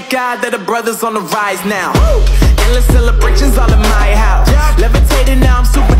Thank God that the brothers on the rise now. Woo! Endless celebrations all in my house. Yeah. Levitating now, I'm super.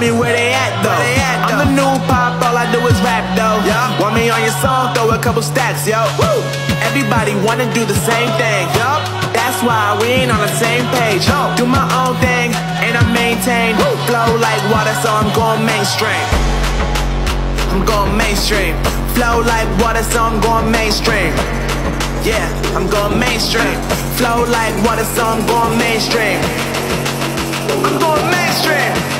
me where they at though. they I'm the new pop, all I do is rap though. Want me on your song, throw a couple stacks, yo. Woo! Everybody wanna do the same thing. Yup. That's why we ain't on the same page. Do my own thing, and I maintain. Flow like water, so I'm going mainstream. I'm going mainstream. Flow like water, so I'm going mainstream. Yeah, I'm going mainstream. Flow like water, so I'm going mainstream. I'm going mainstream.